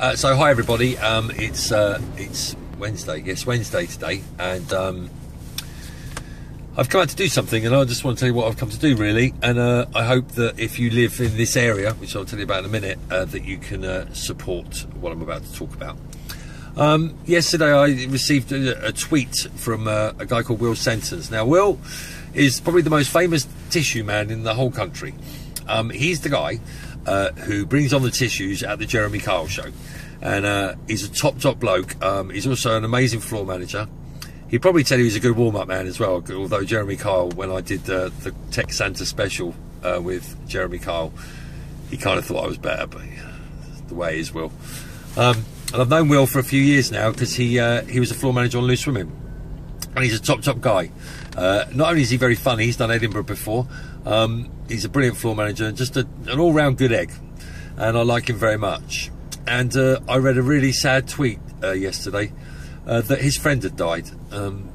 Uh, so hi everybody. Um, it's uh, it's Wednesday. Yes, Wednesday today, and um, I've come out to do something, and I just want to tell you what I've come to do really. And uh, I hope that if you live in this area, which I'll tell you about in a minute, uh, that you can uh, support what I'm about to talk about. Um, yesterday, I received a, a tweet from uh, a guy called Will Sentence. Now, Will is probably the most famous tissue man in the whole country. Um, he's the guy uh, who brings on the tissues at the Jeremy Kyle show. And uh, he's a top, top bloke. Um, he's also an amazing floor manager. He'd probably tell you he's a good warm up man as well. Although Jeremy Kyle, when I did uh, the Text Santa special uh, with Jeremy Kyle, he kind of thought I was better, but the way is, Will. Um, and I've known Will for a few years now because he uh, he was a floor manager on Loose Women, and he's a top top guy. Uh, not only is he very funny, he's done Edinburgh before. Um, he's a brilliant floor manager and just a, an all round good egg, and I like him very much. And uh, I read a really sad tweet uh, yesterday uh, that his friend had died, um,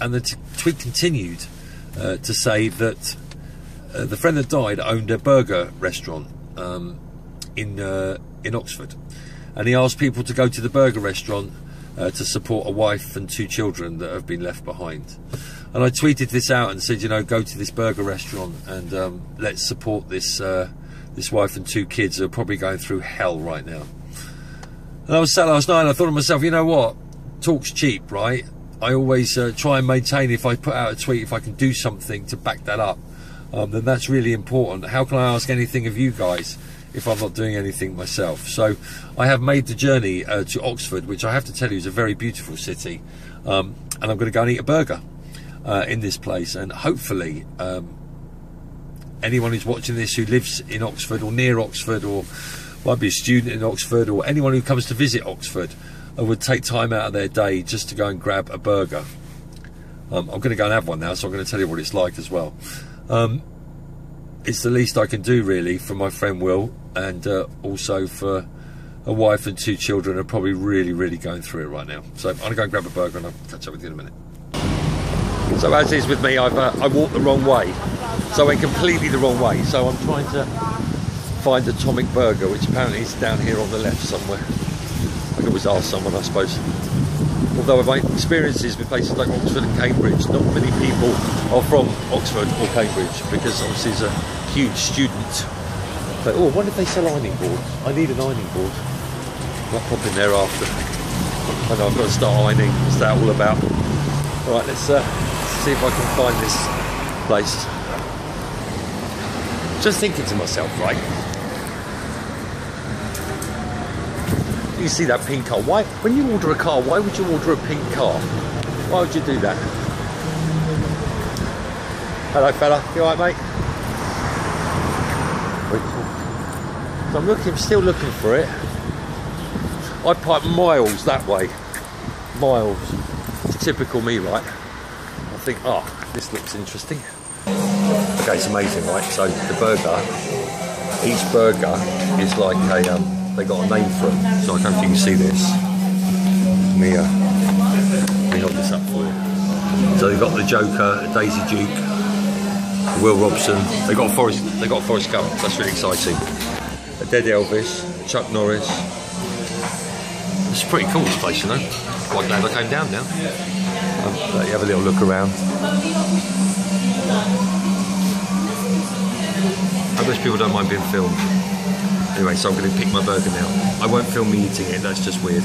and the t- tweet continued uh, to say that the friend that died owned a burger restaurant um, in in Oxford and he asked people to go to the burger restaurant uh, to support a wife and two children that have been left behind. And I tweeted this out and said, you know, go to this burger restaurant and um, let's support this uh, this wife and two kids who are probably going through hell right now. And I was sat last night and I thought to myself, you know what? Talk's cheap, right? I always uh, try and maintain if I put out a tweet, if I can do something to back that up, um, then that's really important. How can I ask anything of you guys? If I'm not doing anything myself. So I have made the journey uh, to Oxford, which I have to tell you is a very beautiful city, um, and I'm going to go and eat a burger uh, in this place, and hopefully. Um, anyone who's watching this who lives in Oxford or near Oxford or might be a student in Oxford or anyone who comes to visit Oxford uh, would take time out of their day just to go and grab a burger. Um, I'm going to go and have one now, so I'm going to tell you what it's like as well. It's the least I can do really for my friend Will and uh, also for a wife and two children who are probably really really going through it right now. So I'm gonna go and grab a burger and I'll catch up with you in a minute. So as is with me I've uh, I walked the wrong way. So I went completely the wrong way. So I'm trying to find Atomic Burger which apparently is down here on the left somewhere. I could always ask someone I suppose although my experiences with places like Oxford and Cambridge, not many people are from Oxford or Cambridge because obviously it's a huge student. But oh, what if they sell ironing boards? I need an ironing board. I'll pop in there after. I know I've got to start ironing. What's that all about? All right, let's uh, see if I can find this place. Just thinking to myself, right? You see that pink car. Why, when you order a car, why would you order a pink car? Why would you do that? Hello, fella. You alright, mate? So I'm looking, still looking for it. I park miles that way. Miles. It's typical me, right? I think, oh, this looks interesting. Okay, it's amazing, right? So the burger, each burger is like a um, they got a name for them. So I don't know if you can see this. Me, uh, let me hold this up for you. So they've got the Joker, Daisy Duke, Will Robson. They got Forrest. They got Forrest Gump. That's really exciting. A dead Elvis, Chuck Norris. It's pretty cool this place, you know. Quite glad I came down now. Um, let you have a little look around. I wish people don't mind being filmed. Anyway, so I'm going to pick my burger now. I won't film me eating it, that's just weird.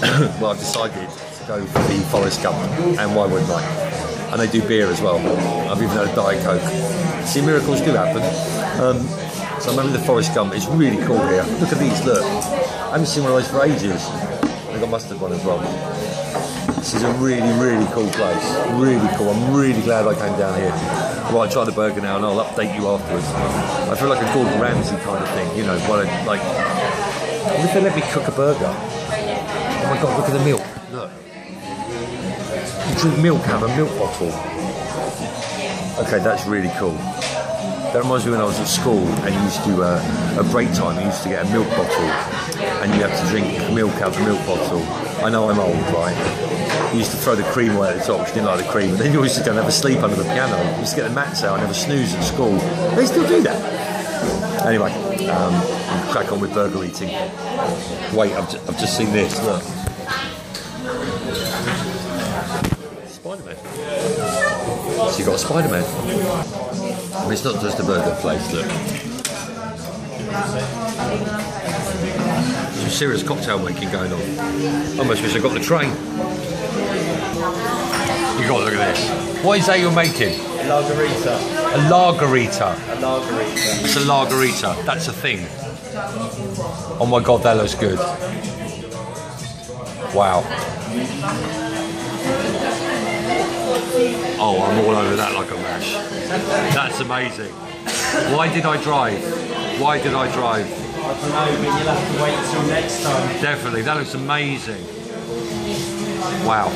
well, I've decided to go for the Forrest Gump, and why wouldn't I? And they do beer as well. I've even had a Diet Coke. See, miracles do happen. Um, so I'm having the Forrest Gump. It's really cool here. Look at these, look. I haven't seen one of those for ages. They've got mustard one as well. This is a really, really cool place. Really cool. I'm really glad I came down here. I'll try the burger now and I'll update you afterwards. I feel like a Gordon Ramsay kind of thing, you know, what I, like, what if they let me cook a burger? Oh my god, look at the milk. Look. You drink milk out of a milk bottle. Okay, that's really cool. That reminds me when I was at school and you used to, uh, at break time, you used to get a milk bottle and you have to drink milk out of the milk bottle. I know I'm old, right? Used to throw the cream away at the top, She didn't like the cream. And then you used to go and have a sleep under the piano. You used to get the mats out and have a snooze at school. They still do that. Anyway, um, crack on with burger eating. Wait, I've, ju- I've just seen this. Look. Spider-Man. So you got a Spider-Man. I mean, it's not just a burger place. Look. Some serious cocktail making going on. Almost wish I got the train. You got to look at this. What is that you're making? A lagerita. A lagerita. A lagerita. It's a lagerita. That's a thing. Oh my god, that looks good. Wow. Oh, I'm all over that like a mash. That's amazing. Why did I drive? Why did I drive? I don't know, but you'll have to wait until next time. Definitely, that looks amazing. Wow.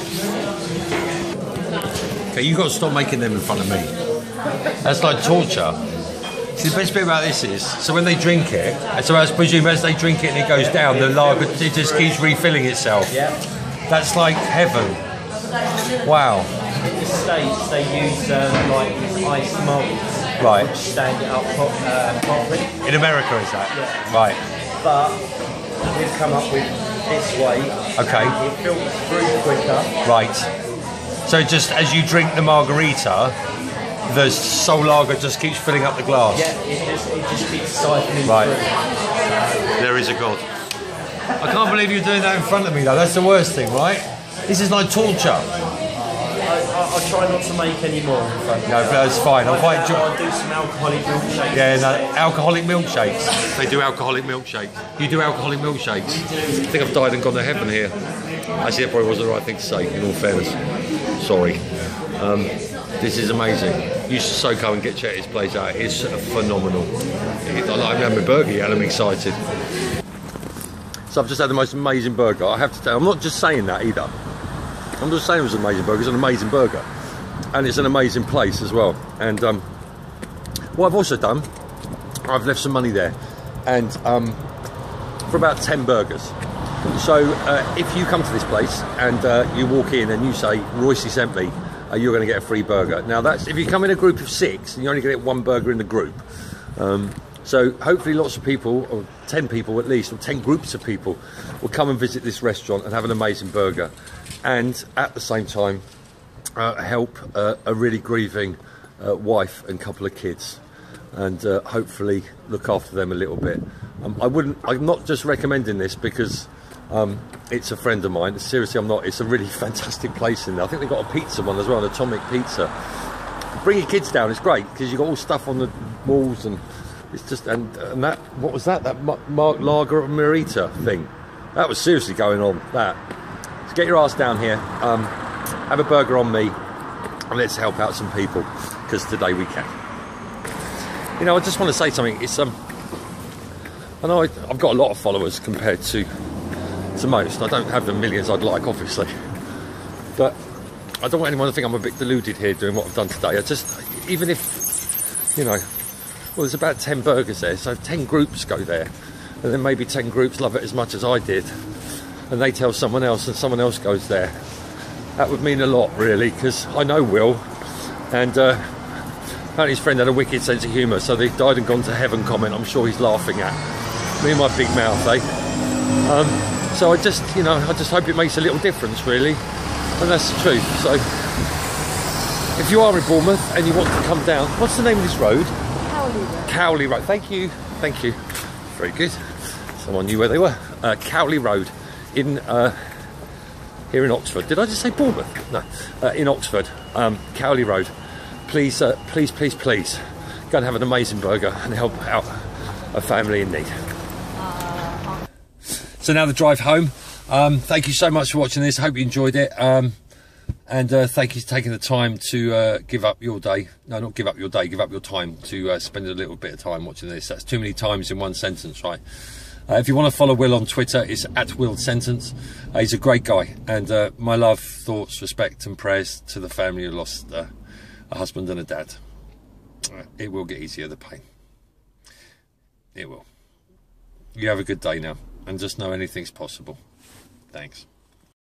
Okay, you got to stop making them in front of me. That's like torture. See, the best bit about this is, so when they drink it, and so I presume as they drink it and it goes down, the lager it just keeps refilling itself. Yeah. That's like heaven. Wow. In the States, they use um, like ice molds. Right. Which stand it up pro- uh. In America, is that? Yeah. Right. But we've come up with this way. Okay. It filters through quicker. Right. So just as you drink the margarita, the soul lager just keeps filling up the glass. Yeah, it just, it just keeps siphoning Right. through. There is a God. I can't believe you're doing that in front of me, though. That's the worst thing, right? This is like torture. I, I, I try not to make any more in front of No, but that's fine. I'm quite enjoy- I do some alcoholic milkshakes. Yeah, no, alcoholic milkshakes. They do alcoholic milkshakes. You do alcoholic milkshakes. I think I've died and gone to heaven here. Actually, that probably wasn't the right thing to say, in all fairness. Sorry. Um, this is amazing. You should so come and get Chetty's place out. It's phenomenal. I'm having a burger yet and I'm excited. So I've just had the most amazing burger. I have to tell you, I'm not just saying that either. I'm just saying it was an amazing burger. It's an amazing burger. And it's an amazing place as well. And um, what I've also done, I've left some money there. And um, for about 10 burgers. So uh, if you come to this place and uh, you walk in and you say, Royce sent me, uh, you're going to get a free burger. Now that's if you come in a group of six and you're only get one burger in the group. Um, so hopefully lots of people, or 10 people at least, or 10 groups of people will come and visit this restaurant and have an amazing burger. And at the same time, uh, help uh, a really grieving uh, wife and couple of kids and uh, hopefully look after them a little bit. Um, I wouldn't. I'm not just recommending this because um, it's a friend of mine. Seriously, I'm not. It's a really fantastic place in there. I think they've got a pizza one as well, an atomic pizza. Bring your kids down. It's great because you've got all stuff on the walls and it's just and, and that. What was that? That Mark Lager of Marita thing. That was seriously going on. That. So get your ass down here. Um, have a burger on me, and let's help out some people because today we can. You know, I just want to say something. It's um, I know I, I've got a lot of followers compared to to most. I don't have the millions I'd like, obviously, but I don't want anyone to think I'm a bit deluded here doing what I've done today. I just, even if, you know, well, there's about ten burgers there, so ten groups go there, and then maybe ten groups love it as much as I did, and they tell someone else, and someone else goes there. That would mean a lot, really, because I know Will, and. Uh, Apparently his friend had a wicked sense of humour, so the died and gone to heaven comment I'm sure he's laughing at. Me and my big mouth, eh? Um, so I just, you know, I just hope it makes a little difference, really. And that's the truth. So if you are in Bournemouth and you want to come down, what's the name of this road? Cowley Road. Cowley Road. Thank you. Thank you. Very good. Someone knew where they were. Uh, Cowley Road in uh, here in Oxford. Did I just say Bournemouth? No. Uh, in Oxford. Um, Cowley Road. Please, uh, please, please, please go and have an amazing burger and help out a family in need. So now the drive home. Um, thank you so much for watching this. I hope you enjoyed it. Um, and uh, thank you for taking the time to uh, give up your day. No, not give up your day, give up your time to uh, spend a little bit of time watching this. That's too many times in one sentence, right? Uh, if you want to follow Will on Twitter, it's at Will Sentence. Uh, he's a great guy. And uh, my love, thoughts, respect, and prayers to the family who lost a husband and a dad. It will get easier, the pain. It will. You have a good day now. And just know anything's possible. Thanks.